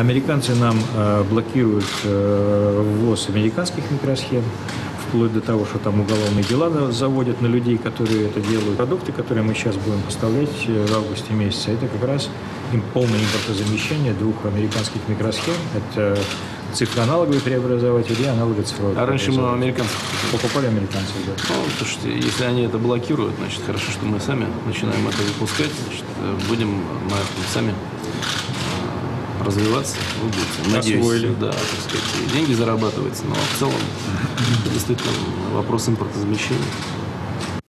Американцы нам э, блокируют э, ввоз американских микросхем, вплоть до того, что там уголовные дела заводят на людей, которые это делают. Продукты, которые мы сейчас будем поставлять э, в августе месяце, это как раз им полное импортозамещение двух американских микросхем. Это цифроаналоговый преобразователь и аналоговый цифровой А раньше мы американцев Покупали американцев, да. Ну, слушайте, если они это блокируют, значит, хорошо, что мы сами начинаем это выпускать, значит, будем мы сами развиваться, будем, надеюсь, Освоили. да, так сказать, деньги зарабатывать, но в целом действительно вопрос импортозамещения.